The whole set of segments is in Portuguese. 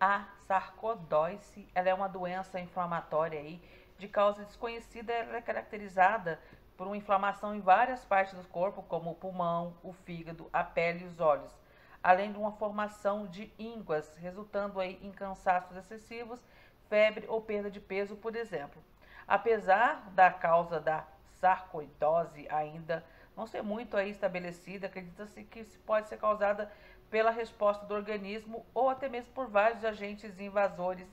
A sarcoidose, ela é uma doença inflamatória aí de causa desconhecida, ela é caracterizada por uma inflamação em várias partes do corpo, como o pulmão, o fígado, a pele e os olhos, além de uma formação de ínguas, resultando aí em cansaços excessivos, febre ou perda de peso, por exemplo. Apesar da causa da sarcoidose ainda não ser muito aí estabelecida, acredita-se que pode ser causada pela resposta do organismo ou até mesmo por vários agentes invasores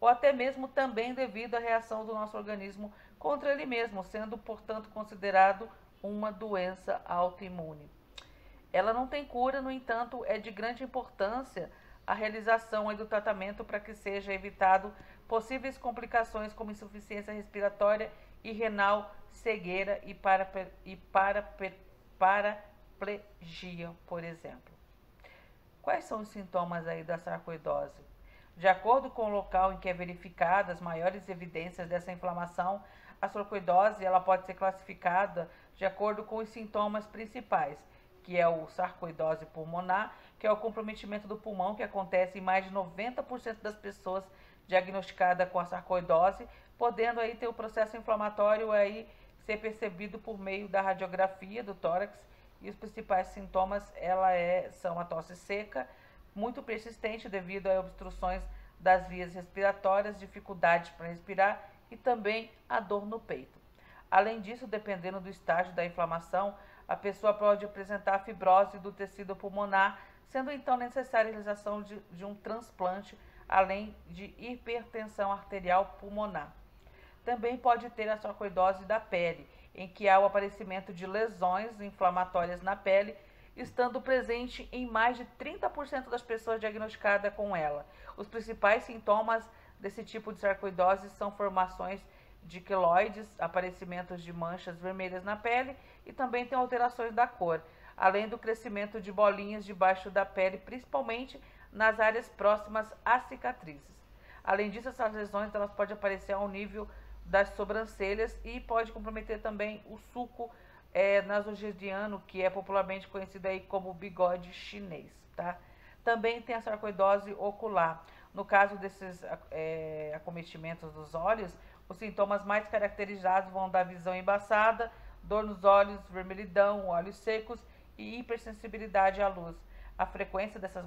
ou até mesmo também devido à reação do nosso organismo contra ele mesmo, sendo, portanto, considerado uma doença autoimune. Ela não tem cura, no entanto, é de grande importância a realização do tratamento para que seja evitado possíveis complicações como insuficiência respiratória e renal, cegueira e, para, e para, paraplegia, por exemplo. Quais são os sintomas aí da sarcoidose? De acordo com o local em que é verificada as maiores evidências dessa inflamação, a sarcoidose ela pode ser classificada de acordo com os sintomas principais, que é o sarcoidose pulmonar, que é o comprometimento do pulmão que acontece em mais de 90% das pessoas diagnosticadas com a sarcoidose, podendo aí ter o processo inflamatório aí ser percebido por meio da radiografia do tórax e os principais sintomas ela é, são a tosse seca, muito persistente devido a obstruções das vias respiratórias, dificuldade para respirar e também a dor no peito. Além disso, dependendo do estágio da inflamação, a pessoa pode apresentar fibrose do tecido pulmonar, sendo então necessária a realização de, de um transplante, além de hipertensão arterial pulmonar. Também pode ter a sarcoidose da pele, em que há o aparecimento de lesões inflamatórias na pele, estando presente em mais de 30% das pessoas diagnosticadas com ela. Os principais sintomas desse tipo de sarcoidose são formações de queloides, aparecimentos de manchas vermelhas na pele e também tem alterações da cor, além do crescimento de bolinhas debaixo da pele, principalmente nas áreas próximas às cicatrizes. Além disso, essas lesões elas podem aparecer ao nível das sobrancelhas e pode comprometer também o suco é, nasogeniano, que é popularmente conhecido aí como bigode chinês, tá? Também tem a sarcoidose ocular. No caso desses é, acometimentos dos olhos, os sintomas mais caracterizados vão da visão embaçada, dor nos olhos, vermelhidão, olhos secos e hipersensibilidade à luz. A frequência dessas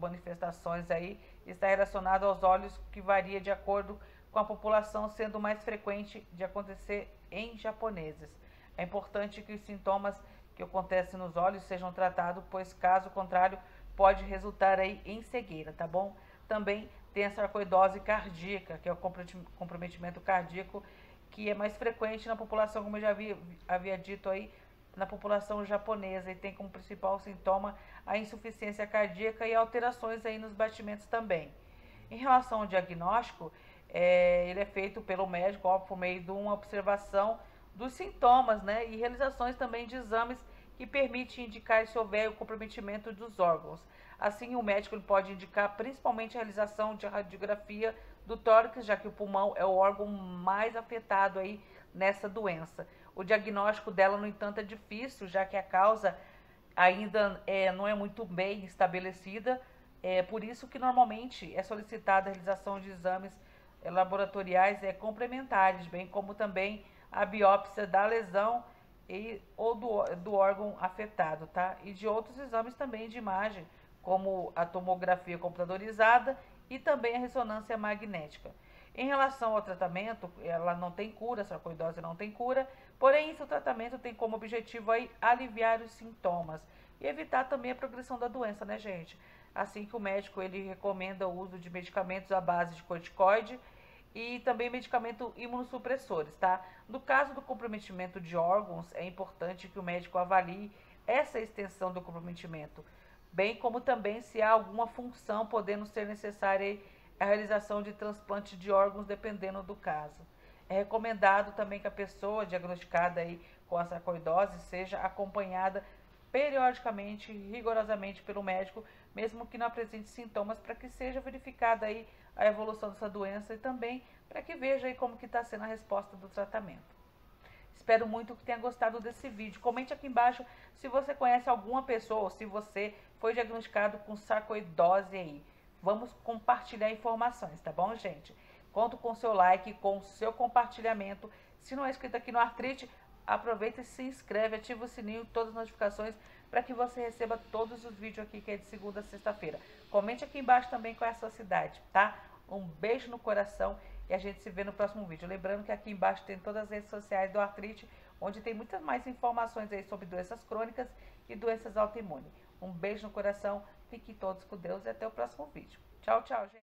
manifestações aí está relacionada aos olhos, que varia de acordo com a população, sendo mais frequente de acontecer em japoneses. É importante que os sintomas que acontecem nos olhos sejam tratados, pois caso contrário pode resultar aí em cegueira, tá bom? Também tem a sarcoidose cardíaca, que é o comprometimento cardíaco, que é mais frequente na população, como eu já havia, havia dito aí, na população japonesa e tem como principal sintoma a insuficiência cardíaca e alterações aí nos batimentos também. Em relação ao diagnóstico, é, ele é feito pelo médico ó, por meio de uma observação dos sintomas né, e realizações também de exames que permitem indicar se houver o comprometimento dos órgãos. Assim, o médico ele pode indicar principalmente a realização de radiografia do tórax, já que o pulmão é o órgão mais afetado aí nessa doença. O diagnóstico dela, no entanto, é difícil, já que a causa ainda é, não é muito bem estabelecida. É por isso que normalmente é solicitada a realização de exames laboratoriais é, complementares, bem como também a biópsia da lesão e, ou do, do órgão afetado, tá? E de outros exames também de imagem, como a tomografia computadorizada e também a ressonância magnética. Em relação ao tratamento, ela não tem cura, a sarcoidose não tem cura, porém, esse tratamento tem como objetivo aí aliviar os sintomas e evitar também a progressão da doença, né, gente? Assim que o médico ele recomenda o uso de medicamentos à base de corticoide e também medicamento imunossupressores, tá? No caso do comprometimento de órgãos, é importante que o médico avalie essa extensão do comprometimento, bem como também se há alguma função podendo ser necessária a realização de transplante de órgãos, dependendo do caso. É recomendado também que a pessoa diagnosticada aí com a sarcoidose seja acompanhada periodicamente, rigorosamente pelo médico, mesmo que não apresente sintomas, para que seja verificada aí a evolução dessa doença e também para que veja aí como que está sendo a resposta do tratamento. Espero muito que tenha gostado desse vídeo. Comente aqui embaixo se você conhece alguma pessoa ou se você foi diagnosticado com sarcoidose aí. Vamos compartilhar informações, tá bom, gente? Conto com seu like, com seu compartilhamento. Se não é inscrito aqui no Artrite, aproveita e se inscreve, ativa o sininho, todas as notificações para que você receba todos os vídeos aqui que é de segunda a sexta-feira. Comente aqui embaixo também qual é a sua cidade, tá? Um beijo no coração e a gente se vê no próximo vídeo. Lembrando que aqui embaixo tem todas as redes sociais do Artrite, onde tem muitas mais informações aí sobre doenças crônicas e doenças autoimunes. Um beijo no coração, fiquem todos com Deus e até o próximo vídeo. Tchau, tchau, gente.